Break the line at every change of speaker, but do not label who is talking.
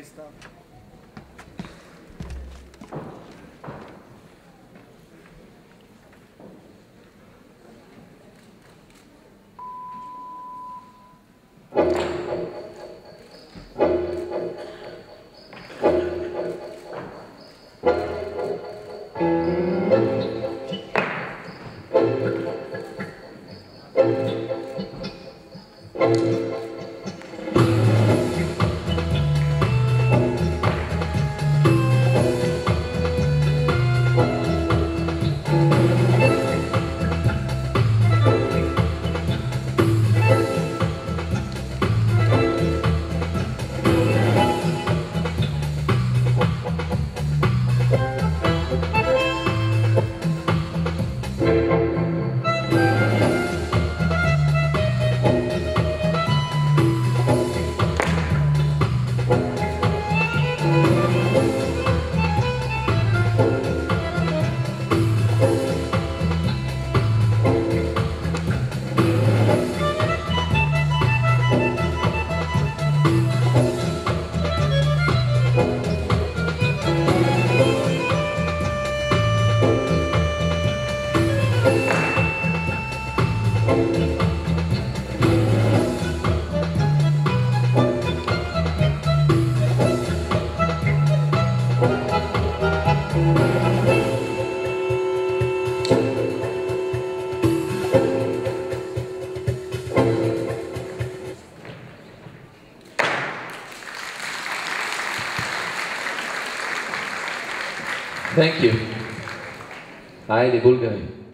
está.
Thank Thank you. Hi, the Bulgari.